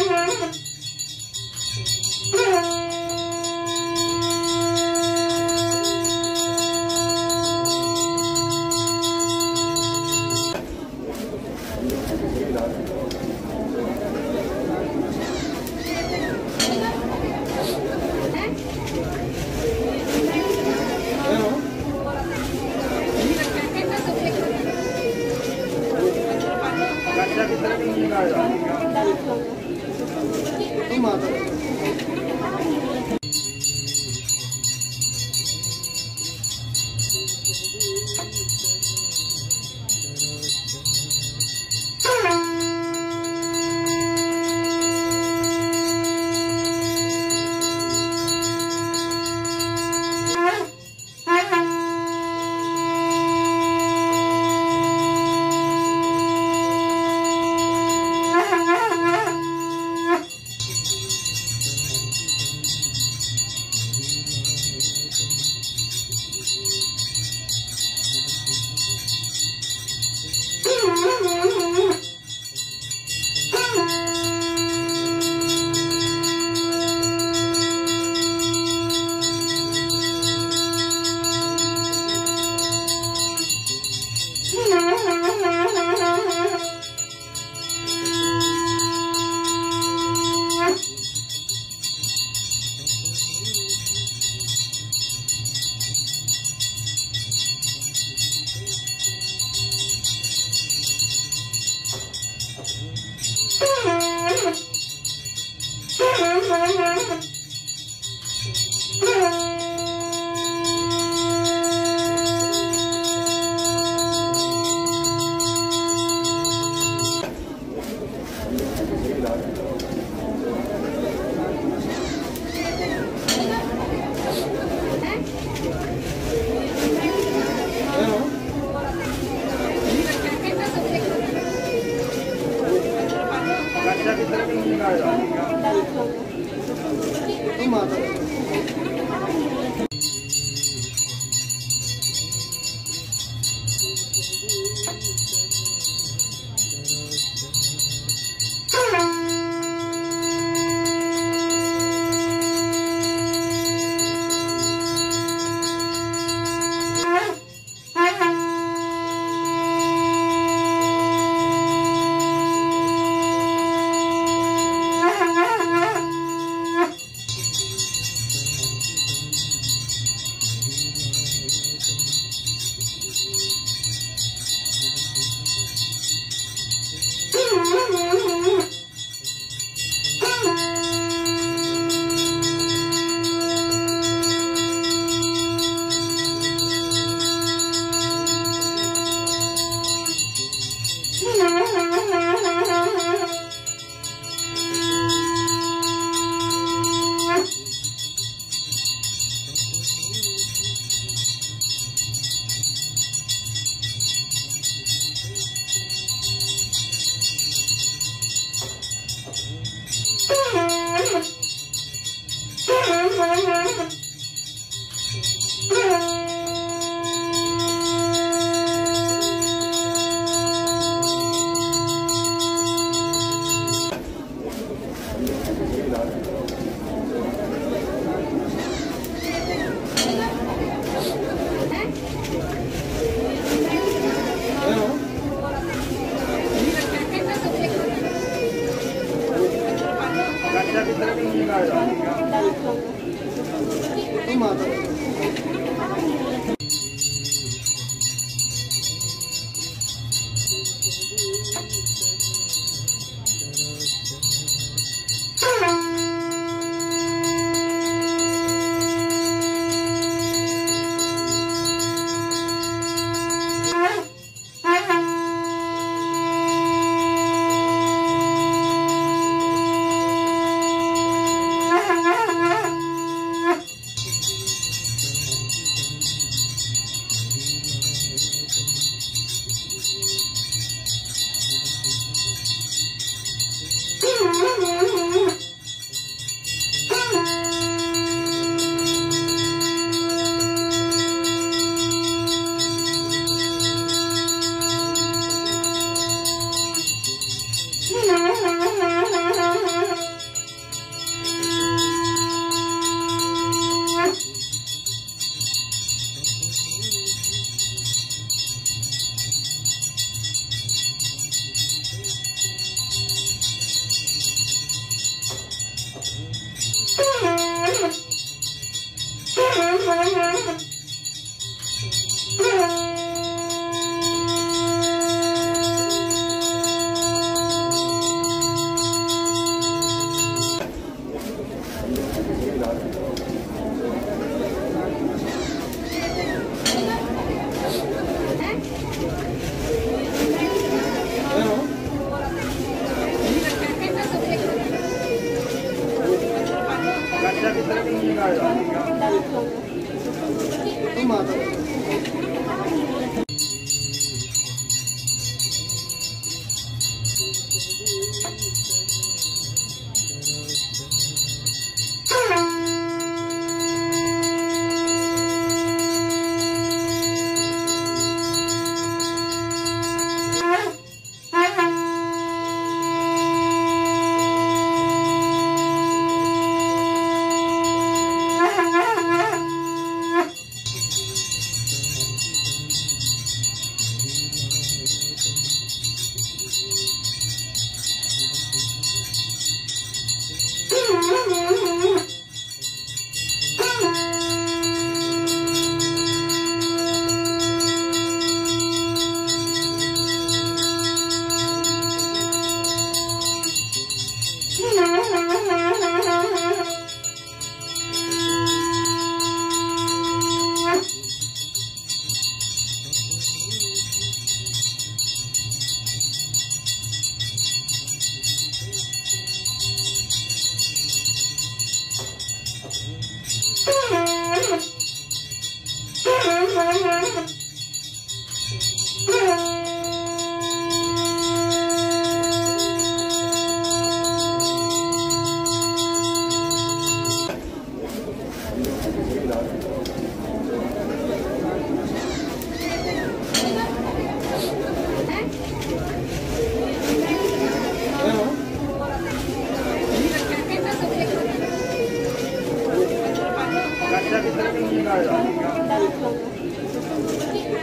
Mm-hmm.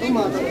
Thank